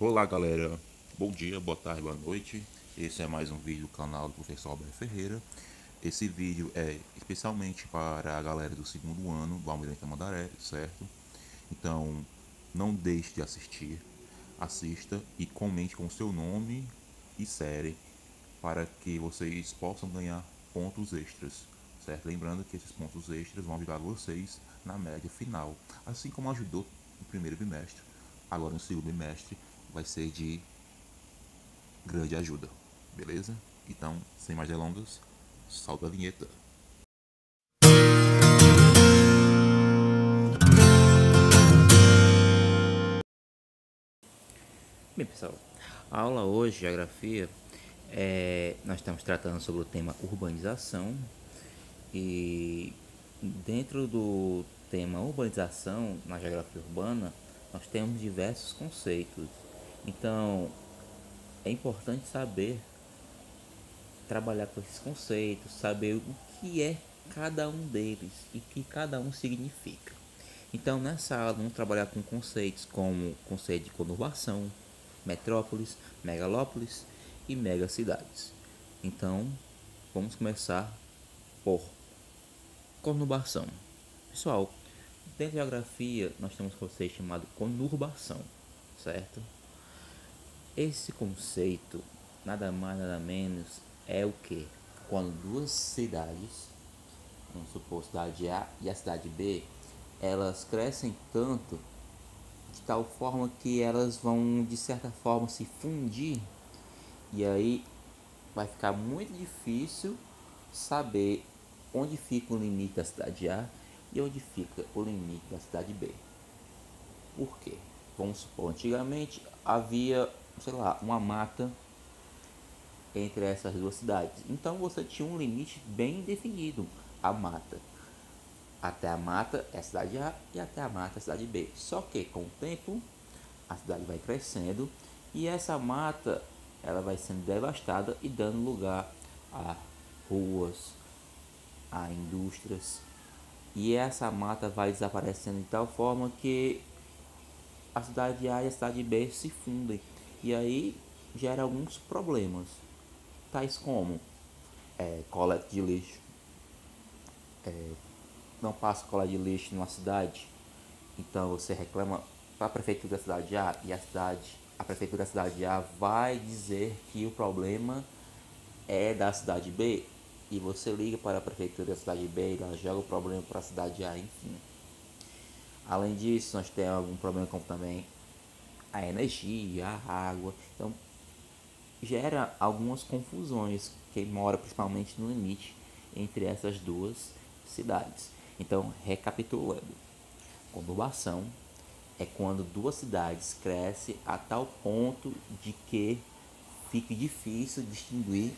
Olá galera, bom dia, boa tarde, boa noite. Esse é mais um vídeo do canal do professor Alberto Ferreira. Esse vídeo é especialmente para a galera do segundo ano do Almirante Tamandaré, certo? Então não deixe de assistir, assista e comente com seu nome e série para que vocês possam ganhar pontos extras, certo? Lembrando que esses pontos extras vão ajudar vocês na média final, assim como ajudou no primeiro bimestre. Agora no segundo bimestre vai ser de grande ajuda, beleza? Então, sem mais delongas, salta a vinheta. Bem pessoal, a aula hoje, Geografia, é, nós estamos tratando sobre o tema urbanização e dentro do tema urbanização na geografia urbana nós temos diversos conceitos. Então é importante saber trabalhar com esses conceitos, saber o que é cada um deles e o que cada um significa. Então nessa aula vamos trabalhar com conceitos como conceito de conurbação, metrópoles, megalópolis e megacidades. Então, vamos começar por conurbação. Pessoal, dentro da geografia nós temos um conceito chamado conurbação, certo? Esse conceito, nada mais nada menos, é o que? Quando duas cidades, vamos supor cidade A e a cidade B, elas crescem tanto de tal forma que elas vão de certa forma se fundir e aí vai ficar muito difícil saber onde fica o limite da cidade A e onde fica o limite da cidade B. Por quê? Vamos supor, antigamente havia, sei lá, uma mata entre essas duas cidades. Então você tinha um limite bem definido, a mata. Até a mata é a cidade A e até a mata é a cidade B. Só que com o tempo a cidade vai crescendo e essa mata ela vai sendo devastada e dando lugar a ruas, a indústrias. E essa mata vai desaparecendo de tal forma que a cidade A e a cidade B se fundem. E aí gera alguns problemas, tais como é, coleta de lixo, é, não passa coleta de lixo numa cidade, então você reclama para a prefeitura da cidade A e a cidade, a prefeitura da cidade A vai dizer que o problema é da cidade B e você liga para a prefeitura da cidade B e ela joga o problema para a cidade A, enfim. Além disso, nós temos algum problema como também a energia, a água. Então, gera algumas confusões que mora principalmente no limite entre essas duas cidades. Então, recapitulando, conurbação é quando duas cidades crescem a tal ponto de que fique difícil distinguir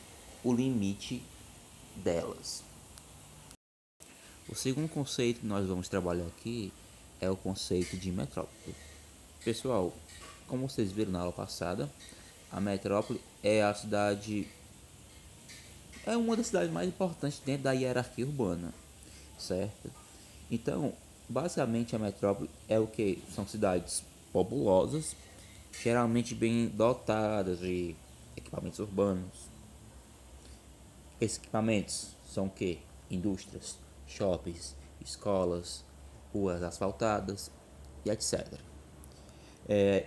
o limite delas. O segundo conceito que nós vamos trabalhar aqui é o conceito de metrópole. Pessoal, como vocês viram na aula passada, a metrópole é a cidade é uma das cidades mais importantes dentro da hierarquia urbana, certo? Então, basicamente a metrópole é o que são cidades populosas, geralmente bem dotadas de equipamentos urbanos. Esses equipamentos são o que? Indústrias, shoppings, escolas, ruas asfaltadas e etc. É,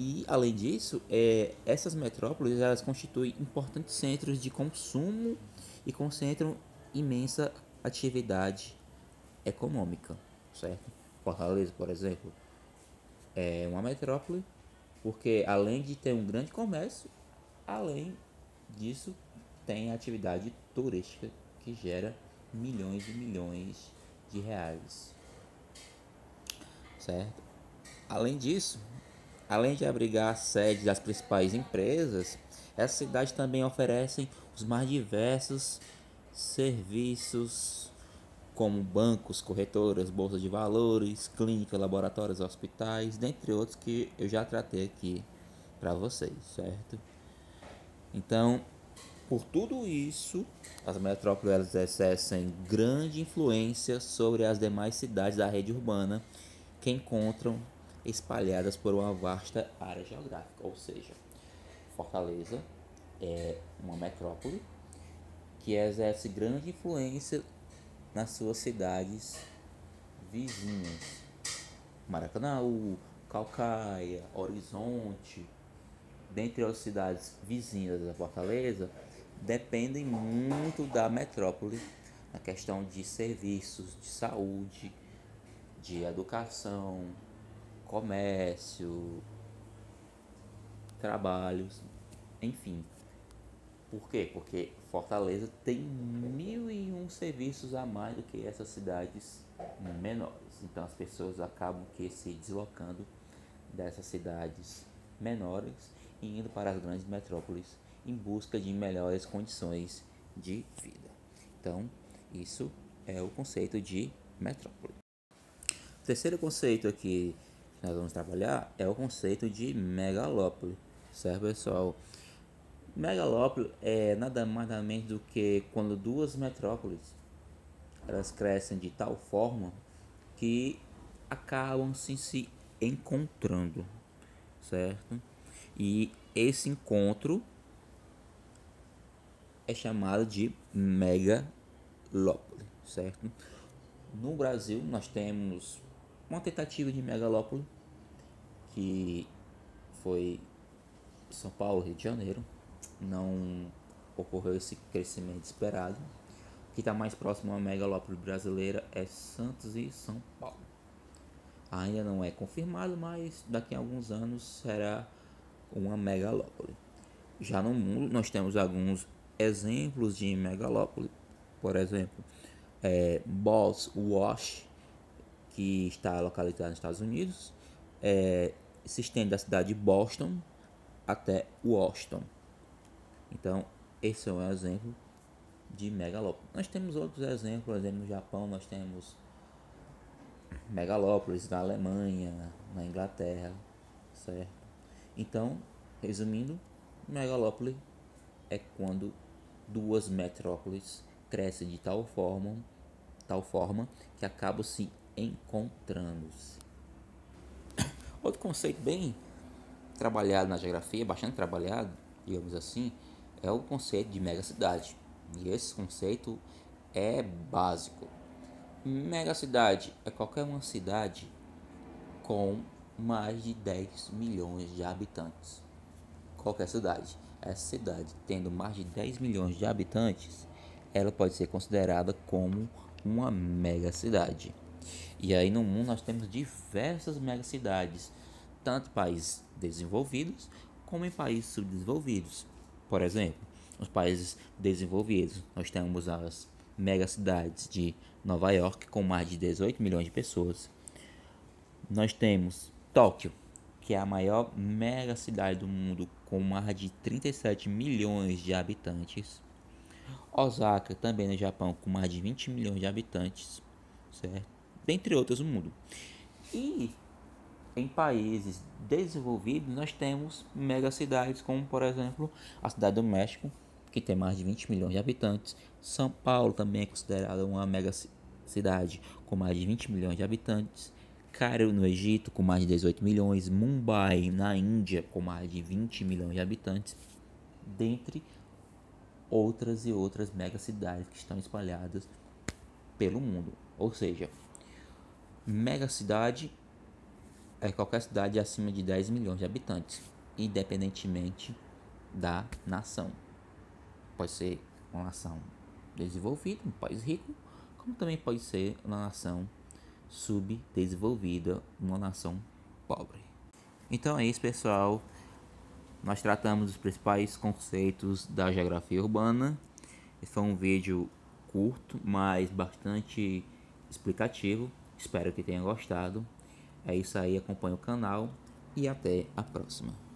e além disso, é, essas metrópoles elas constituem importantes centros de consumo e concentram imensa atividade econômica, certo? Fortaleza, por exemplo, é uma metrópole porque além de ter um grande comércio, além disso tem atividade turística que gera milhões e milhões de reais, certo? Além disso, Além de abrigar a sede das principais empresas, essa cidade também oferece os mais diversos serviços como bancos, corretoras, bolsas de valores, clínicas, laboratórios, hospitais, dentre outros que eu já tratei aqui para vocês, certo? Então, por tudo isso, as metrópoles exercem grande influência sobre as demais cidades da rede urbana que encontram espalhadas por uma vasta área geográfica, ou seja, Fortaleza é uma metrópole que exerce grande influência nas suas cidades vizinhas. Maracanã, Calcaia, Horizonte, dentre as cidades vizinhas da Fortaleza, dependem muito da metrópole na questão de serviços de saúde, de educação, comércio, trabalhos, enfim. Por quê? Porque Fortaleza tem mil e um serviços a mais do que essas cidades menores. Então as pessoas acabam que se deslocando dessas cidades menores e indo para as grandes metrópoles em busca de melhores condições de vida. Então, isso é o conceito de metrópole. O terceiro conceito aqui nós vamos trabalhar é o conceito de megalópole, certo pessoal? Megalópole é nada mais nada menos do que quando duas metrópoles elas crescem de tal forma que acabam se, se encontrando, certo? E esse encontro é chamado de megalópole, certo? No Brasil nós temos uma tentativa de megalópole que foi São Paulo, Rio de Janeiro. Não ocorreu esse crescimento esperado. O que está mais próximo à megalópole brasileira é Santos e São Paulo. Ainda não é confirmado, mas daqui a alguns anos será uma megalópole. Já no mundo nós temos alguns exemplos de megalópole, por exemplo, é, Boss Wash, que está localizado nos Estados Unidos, é, se estende da cidade de Boston até Washington. Então, esse é um exemplo de megalópole. Nós temos outros exemplos, por exemplo, no Japão nós temos megalópolis na Alemanha, na Inglaterra, certo? Então, resumindo, megalópole é quando duas metrópoles crescem de tal forma, tal forma que acabam se encontrando-se. Outro conceito bem trabalhado na geografia, bastante trabalhado, digamos assim, é o conceito de megacidade. E esse conceito é básico. Megacidade é qualquer uma cidade com mais de 10 milhões de habitantes. Qualquer cidade. Essa cidade, tendo mais de 10 milhões de habitantes, ela pode ser considerada como uma megacidade. E aí no mundo nós temos diversas megacidades, tanto países desenvolvidos como em países subdesenvolvidos. Por exemplo, nos países desenvolvidos nós temos as megacidades de Nova York com mais de 18 milhões de pessoas. Nós temos Tóquio, que é a maior megacidade do mundo com mais de 37 milhões de habitantes. Osaka, também no Japão, com mais de 20 milhões de habitantes, certo? Dentre outras no mundo. E em países desenvolvidos nós temos megacidades como por exemplo a cidade do México que tem mais de 20 milhões de habitantes. São Paulo também é considerada uma mega cidade com mais de 20 milhões de habitantes. Cairo no Egito com mais de 18 milhões. Mumbai na Índia com mais de 20 milhões de habitantes. Dentre outras e outras megacidades que estão espalhadas pelo mundo. Ou seja Mega cidade é qualquer cidade acima de 10 milhões de habitantes, independentemente da nação. Pode ser uma nação desenvolvida, um país rico, como também pode ser uma nação subdesenvolvida, uma nação pobre. Então é isso, pessoal. Nós tratamos dos principais conceitos da geografia urbana. Esse foi um vídeo curto, mas bastante explicativo. Espero que tenha gostado. É isso aí, acompanhe o canal e até a próxima.